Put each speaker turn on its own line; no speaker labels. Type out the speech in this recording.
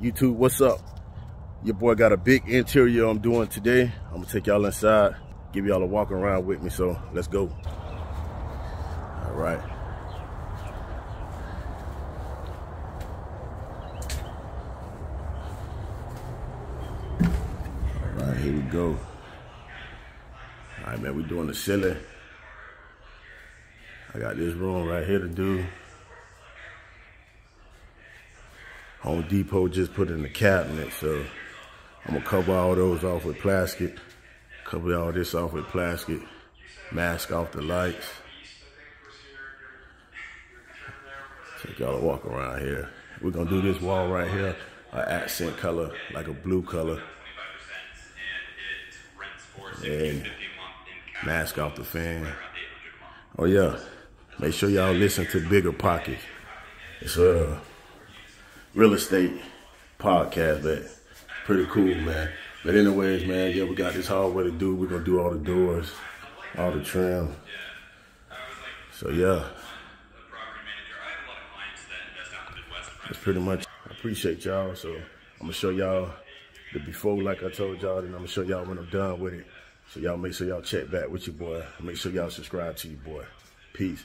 YouTube, what's up? Your boy got a big interior I'm doing today. I'm gonna take y'all inside, give y'all a walk around with me, so let's go. All right. All right, here we go. All right, man, we doing the ceiling. I got this room right here to do. Home Depot just put in the cabinet, so I'm gonna cover all those off with plastic. Cover all this off with plastic. Mask off the lights. Take y'all a walk around here. We're gonna do this wall right here, an accent color, like a blue color. And mask off the fan. Oh yeah, make sure y'all listen to Bigger Pockets. It's a real estate podcast, but pretty cool, man. But anyways, man, yeah, we got this hardware to do. We're gonna do all the doors, all the trim. So yeah. That's pretty much I appreciate y'all. So I'm gonna show y'all the before like I told y'all, and I'm gonna show y'all when I'm done with it. So y'all make sure y'all check back with your boy. Make sure y'all subscribe to your boy. Peace.